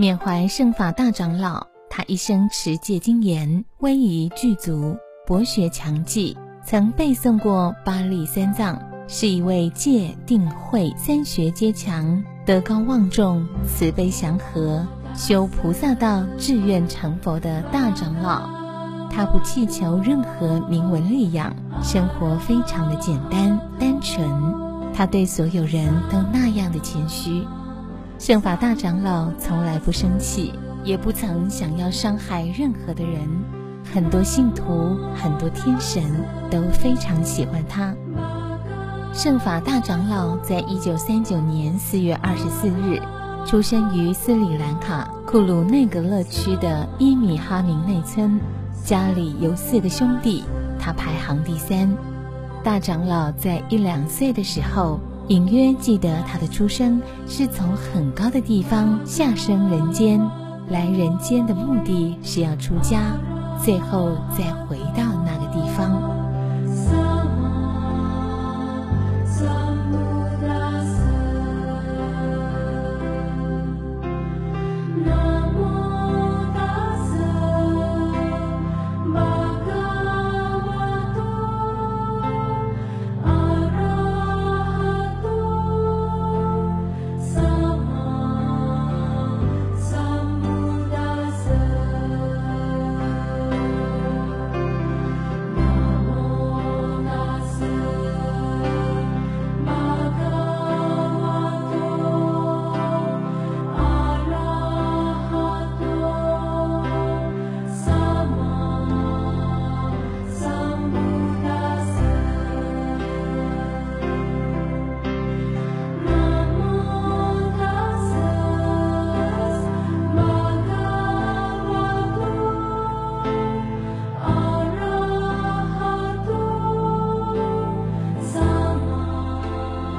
缅怀圣法大长老，他一生持戒精严，威仪具足，博学强记，曾背诵过八历三藏，是一位戒定慧三学皆强、德高望重、慈悲祥和、修菩萨道、志愿成佛的大长老。他不祈求任何名闻利养，生活非常的简单单纯。他对所有人都那样的谦虚。圣法大长老从来不生气，也不曾想要伤害任何的人。很多信徒、很多天神都非常喜欢他。圣法大长老在一九三九年四月二十四日出生于斯里兰卡库鲁内格勒区的伊米哈明内村，家里有四个兄弟，他排行第三。大长老在一两岁的时候。隐约记得他的出生是从很高的地方下生人间，来人间的目的是要出家，最后再回到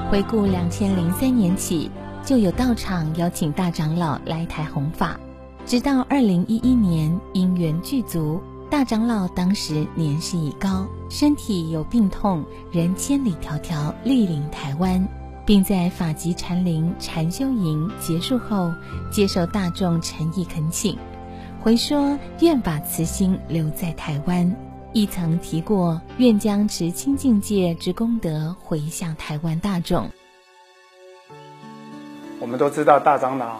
回顾两千零三年起，就有道场邀请大长老来台弘法，直到二零一一年因缘具足，大长老当时年事已高，身体有病痛，仍千里迢迢莅临台湾，并在法籍禅林禅修营结束后，接受大众诚意恳请，回说愿把慈心留在台湾。亦曾提过，愿将持清净戒之功德回向台湾大众。我们都知道，大长老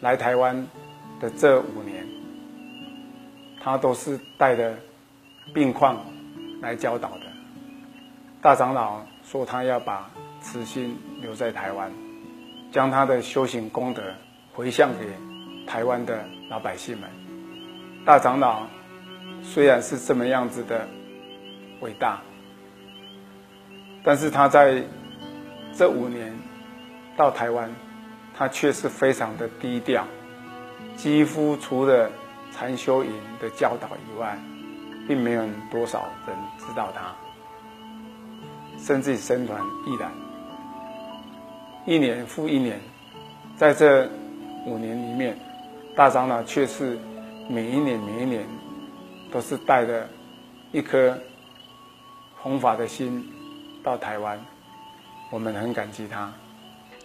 来台湾的这五年，他都是带着病况来教导的。大长老说，他要把慈心留在台湾，将他的修行功德回向给台湾的老百姓们。大长老。虽然是这么样子的伟大，但是他在这五年到台湾，他却是非常的低调，几乎除了禅修营的教导以外，并没有多少人知道他，甚至僧团亦然。一年复一年，在这五年里面，大长老却是每一年每一年。都是带着一颗弘法的心到台湾，我们很感激他。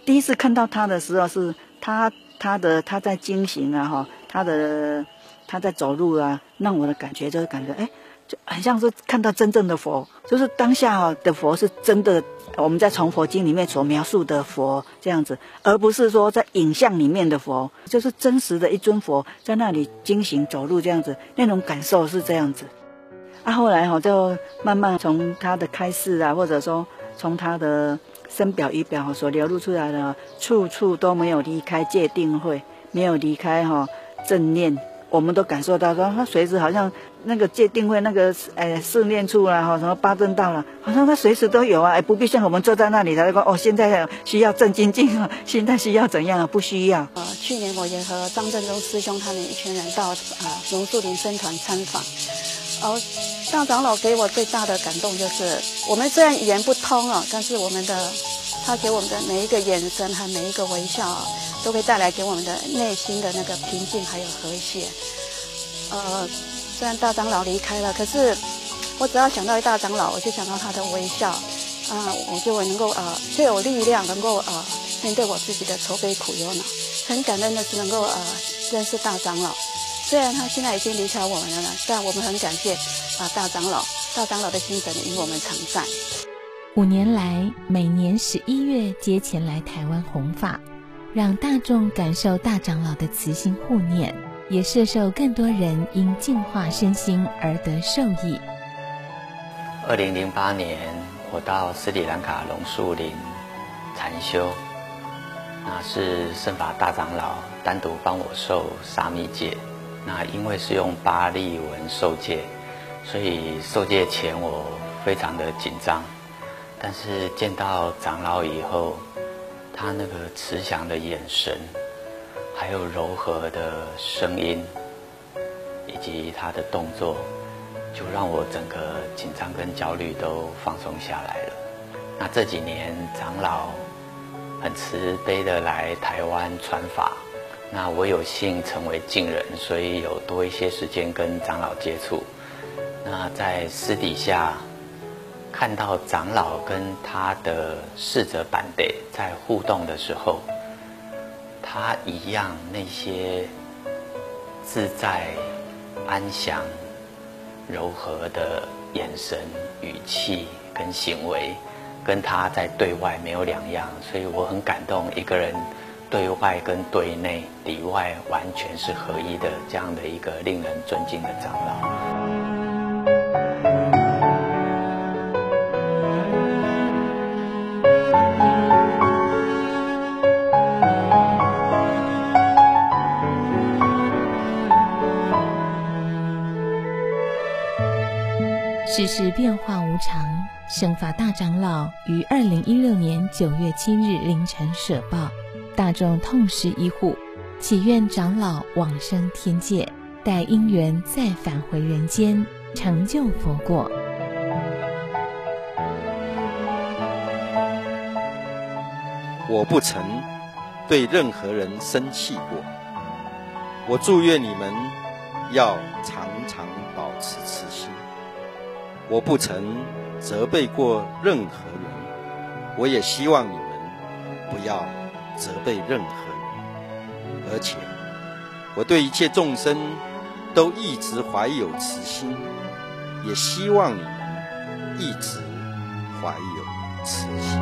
第一次看到他的时候，是他他的他在惊醒啊，哈，他的他在走路啊，让我的感觉就是感觉，哎，就很像是看到真正的佛，就是当下的佛是真的。我们在从佛经里面所描述的佛这样子，而不是说在影像里面的佛，就是真实的一尊佛在那里经行走路这样子，那种感受是这样子。啊，后来哈就慢慢从他的开示啊，或者说从他的身表仪表所流露出来的，处处都没有离开戒定慧，没有离开哈正念。我们都感受到说，他随时好像那个界定会那个诶试炼处啦，哈什么八正道了，好像他随时都有啊，哎不必像我们坐在那里才说哦，现在需要正精进啊，现在需要怎样啊？不需要。呃，去年我也和张振中师兄他们一群人到啊榕树林僧团参访，而大长老给我最大的感动就是，我们虽然语言不通啊，但是我们的他给我们的每一个眼神和每一个微笑。都会带来给我们的内心的那个平静还有和谐。呃，虽然大长老离开了，可是我只要想到一大长老，我就想到他的微笑，啊，我就能够啊，最有力量，能够啊面对我自己的愁悲苦忧呢，很感恩的是能够呃认识大长老。虽然他现在已经离开我们了，但我们很感谢啊大长老，大长老的心神与我们常在。五年来，每年十一月皆前来台湾弘法，让大众感受大长老的慈心护念，也摄受更多人因净化身心而得受益。二零零八年，我到斯里兰卡龙树林禅修，那是圣法大长老单独帮我受沙弥戒。那因为是用巴利文受戒，所以受戒前我非常的紧张。但是见到长老以后，他那个慈祥的眼神，还有柔和的声音，以及他的动作，就让我整个紧张跟焦虑都放松下来了。那这几年长老很慈悲的来台湾传法，那我有幸成为近人，所以有多一些时间跟长老接触。那在私底下。看到长老跟他的侍者板德在互动的时候，他一样那些自在、安详、柔和的眼神、语气跟行为，跟他在对外没有两样，所以我很感动。一个人对外跟对内里外完全是合一的，这样的一个令人尊敬的长老。世事变化无常，圣法大长老于二零一六年九月七日凌晨舍报，大众痛失医护，祈愿长老往生天界，待因缘再返回人间，成就佛果。我不曾对任何人生气过，我祝愿你们要常。我不曾责备过任何人，我也希望你们不要责备任何人。而且，我对一切众生都一直怀有慈心，也希望你们一直怀有慈心。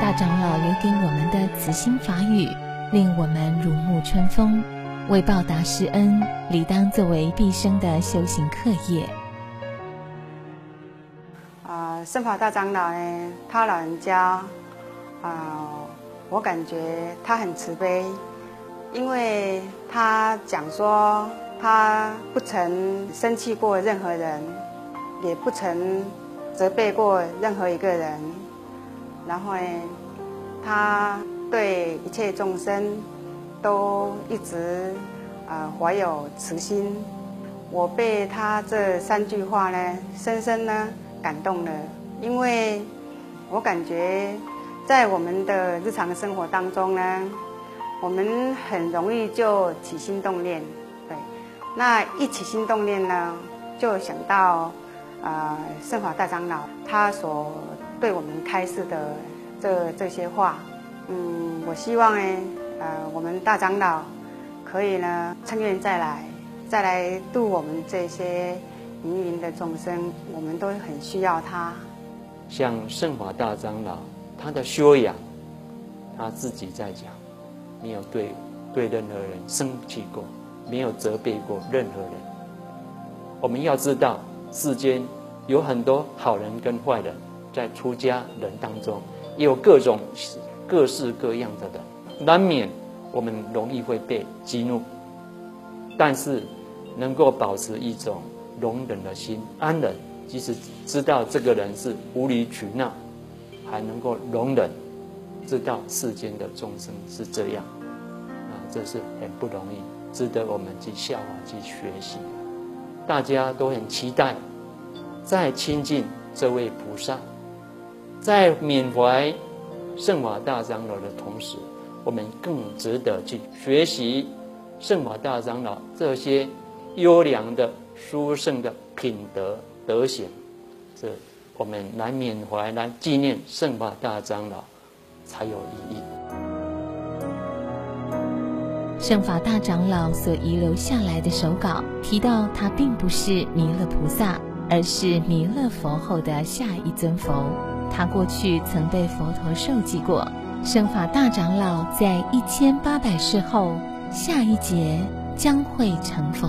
大长老留给我们的慈心法语，令我们如沐春风。为报答师恩，理当作为毕生的修行课业。圣法大长老呢，他老人家啊，我感觉他很慈悲，因为他讲说他不曾生气过任何人，也不曾责备过任何一个人，然后呢，他对一切众生都一直啊怀有慈心。我被他这三句话呢，深深呢感动了。因为，我感觉在我们的日常生活当中呢，我们很容易就起心动念，对，那一起心动念呢，就想到啊圣法大长老他所对我们开示的这这些话，嗯，我希望呢，呃，我们大长老可以呢，趁愿再来，再来度我们这些芸芸的众生，我们都很需要他。像圣华大长老，他的修养，他自己在讲，没有对对任何人生气过，没有责备过任何人。我们要知道，世间有很多好人跟坏人，在出家人当中，也有各种各式各样的人，难免我们容易会被激怒，但是能够保持一种容忍的心，安忍。即使知道这个人是无理取闹，还能够容忍，知道世间的众生是这样，啊，这是很不容易，值得我们去效法、去学习。大家都很期待，在亲近这位菩萨，在缅怀圣法大长老的同时，我们更值得去学习圣法大长老这些优良的、殊胜的品德。德行，这我们来缅怀、来纪念圣法大长老才有意义。圣法大长老所遗留下来的手稿提到，他并不是弥勒菩萨，而是弥勒佛后的下一尊佛。他过去曾被佛陀受记过。圣法大长老在一千八百世后，下一劫将会成佛。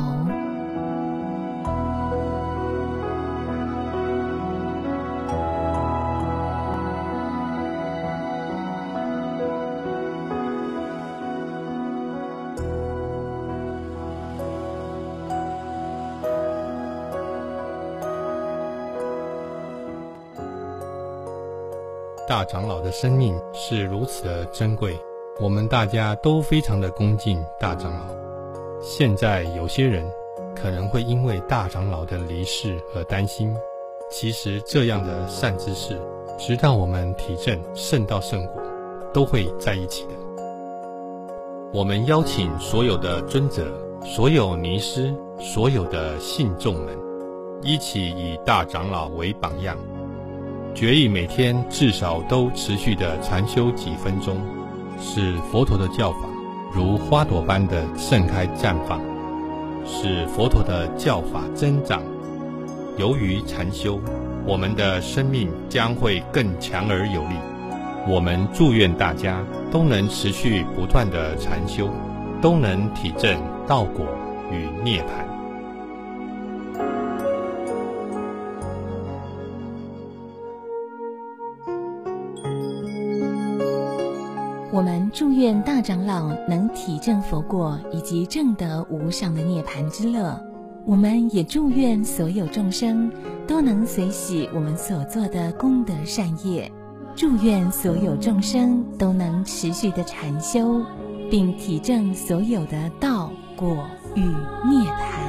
大长老的生命是如此的珍贵，我们大家都非常的恭敬大长老。现在有些人可能会因为大长老的离世而担心，其实这样的善知识，直到我们体证圣道圣果，都会在一起的。我们邀请所有的尊者、所有尼师、所有的信众们，一起以大长老为榜样。决意每天至少都持续的禅修几分钟，使佛陀的教法如花朵般的盛开绽放，使佛陀的教法增长。由于禅修，我们的生命将会更强而有力。我们祝愿大家都能持续不断的禅修，都能体证道果与涅槃。我们祝愿大长老能体证佛果以及证得无上的涅槃之乐。我们也祝愿所有众生都能随喜我们所做的功德善业。祝愿所有众生都能持续的禅修，并体证所有的道果与涅槃。